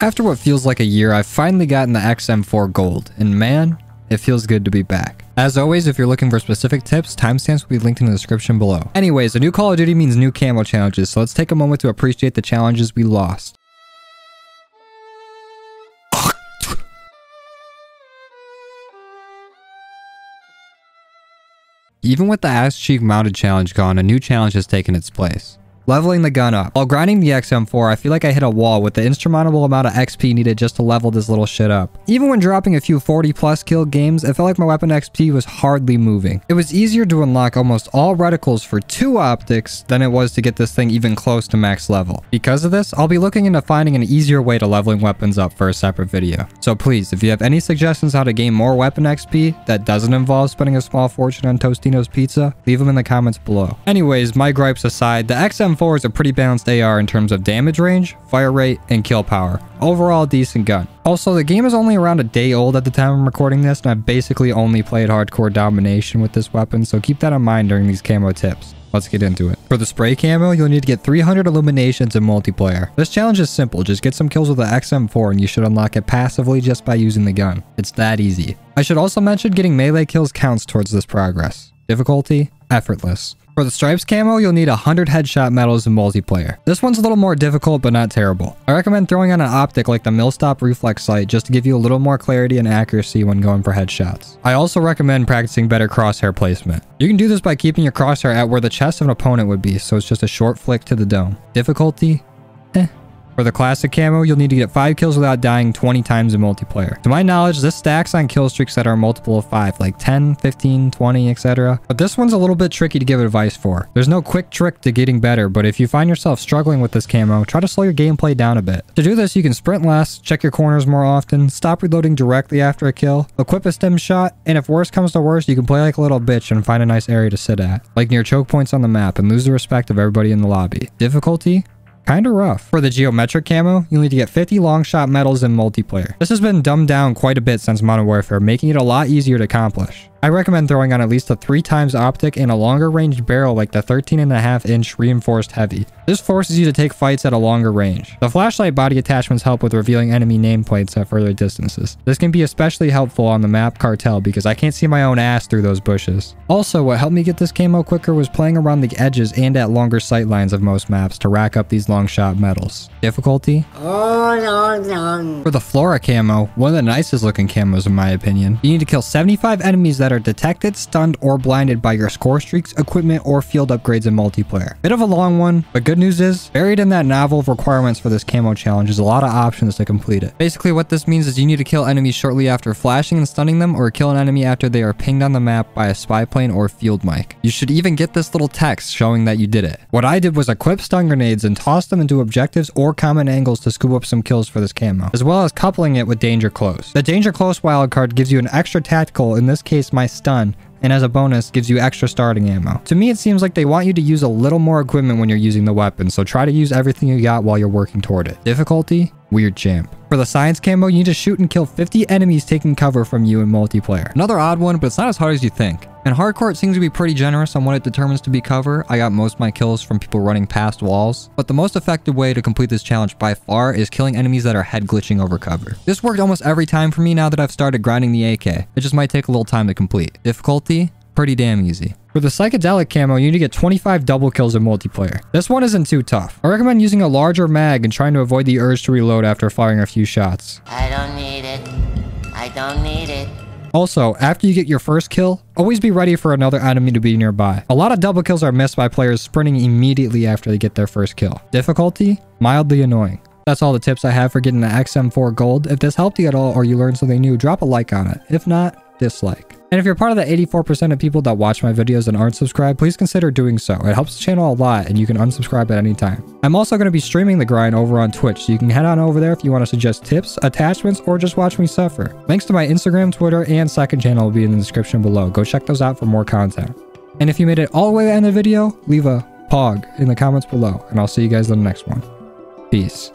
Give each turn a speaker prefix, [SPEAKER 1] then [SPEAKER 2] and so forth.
[SPEAKER 1] After what feels like a year, I've finally gotten the XM4 Gold, and man, it feels good to be back. As always, if you're looking for specific tips, timestamps will be linked in the description below. Anyways, a new Call of Duty means new camo challenges, so let's take a moment to appreciate the challenges we lost. Even with the Ass Cheek mounted challenge gone, a new challenge has taken its place. Leveling the gun up. While grinding the XM4, I feel like I hit a wall with the insurmountable amount of XP needed just to level this little shit up. Even when dropping a few 40 plus kill games, it felt like my weapon XP was hardly moving. It was easier to unlock almost all reticles for two optics than it was to get this thing even close to max level. Because of this, I'll be looking into finding an easier way to leveling weapons up for a separate video. So please, if you have any suggestions how to gain more weapon XP that doesn't involve spending a small fortune on Tostino's pizza, leave them in the comments below. Anyways, my gripes aside, the XM 4 is a pretty balanced AR in terms of damage range, fire rate, and kill power. Overall, decent gun. Also, the game is only around a day old at the time I'm recording this, and I've basically only played hardcore domination with this weapon, so keep that in mind during these camo tips. Let's get into it. For the spray camo, you'll need to get 300 eliminations in multiplayer. This challenge is simple, just get some kills with the XM4 and you should unlock it passively just by using the gun. It's that easy. I should also mention getting melee kills counts towards this progress. Difficulty? Effortless. For the Stripes camo, you'll need 100 headshot medals in multiplayer. This one's a little more difficult, but not terrible. I recommend throwing on an optic like the Millstop Reflex Sight just to give you a little more clarity and accuracy when going for headshots. I also recommend practicing better crosshair placement. You can do this by keeping your crosshair at where the chest of an opponent would be, so it's just a short flick to the dome. Difficulty? For the classic camo, you'll need to get 5 kills without dying 20 times in multiplayer. To my knowledge, this stacks on kill streaks that are a multiple of 5, like 10, 15, 20, etc. But this one's a little bit tricky to give advice for. There's no quick trick to getting better, but if you find yourself struggling with this camo, try to slow your gameplay down a bit. To do this, you can sprint less, check your corners more often, stop reloading directly after a kill, equip a stim shot, and if worse comes to worse, you can play like a little bitch and find a nice area to sit at, like near choke points on the map and lose the respect of everybody in the lobby. Difficulty? Kinda rough. For the geometric camo, you'll need to get 50 long shot medals in multiplayer. This has been dumbed down quite a bit since Modern Warfare, making it a lot easier to accomplish. I recommend throwing on at least a 3 times optic and a longer range barrel like the 13.5 inch reinforced heavy. This forces you to take fights at a longer range. The flashlight body attachments help with revealing enemy nameplates at further distances. This can be especially helpful on the map Cartel because I can't see my own ass through those bushes. Also, what helped me get this camo quicker was playing around the edges and at longer sight lines of most maps to rack up these long shot medals. Difficulty? Oh, no, no. For the Flora camo, one of the nicest looking camos in my opinion, you need to kill 75 enemies that that are detected, stunned, or blinded by your score streaks, equipment, or field upgrades in multiplayer. Bit of a long one, but good news is, buried in that novel of requirements for this camo challenge is a lot of options to complete it. Basically, what this means is you need to kill enemies shortly after flashing and stunning them, or kill an enemy after they are pinged on the map by a spy plane or field mic. You should even get this little text showing that you did it. What I did was equip stun grenades and toss them into objectives or common angles to scoop up some kills for this camo, as well as coupling it with danger close. The danger close wildcard gives you an extra tactical, in this case my stun, and as a bonus gives you extra starting ammo. To me, it seems like they want you to use a little more equipment when you're using the weapon, so try to use everything you got while you're working toward it. Difficulty? Weird champ. For the science camo, you need to shoot and kill 50 enemies taking cover from you in multiplayer. Another odd one, but it's not as hard as you think. In hardcore, seems to be pretty generous on what it determines to be cover. I got most of my kills from people running past walls. But the most effective way to complete this challenge by far is killing enemies that are head glitching over cover. This worked almost every time for me now that I've started grinding the AK. It just might take a little time to complete. Difficulty? Pretty damn easy. For the psychedelic camo, you need to get 25 double kills in multiplayer. This one isn't too tough. I recommend using a larger mag and trying to avoid the urge to reload after firing a few shots.
[SPEAKER 2] I don't need it. I don't need.
[SPEAKER 1] Also, after you get your first kill, always be ready for another enemy to be nearby. A lot of double kills are missed by players sprinting immediately after they get their first kill. Difficulty? Mildly annoying. That's all the tips I have for getting the XM4 Gold. If this helped you at all or you learned something new, drop a like on it. If not, dislike. And if you're part of the 84% of people that watch my videos and aren't subscribed, please consider doing so. It helps the channel a lot and you can unsubscribe at any time. I'm also going to be streaming the grind over on Twitch, so you can head on over there if you want to suggest tips, attachments, or just watch me suffer. Links to my Instagram, Twitter, and second channel will be in the description below. Go check those out for more content. And if you made it all the way to the end of the video, leave a pog in the comments below, and I'll see you guys in the next one. Peace.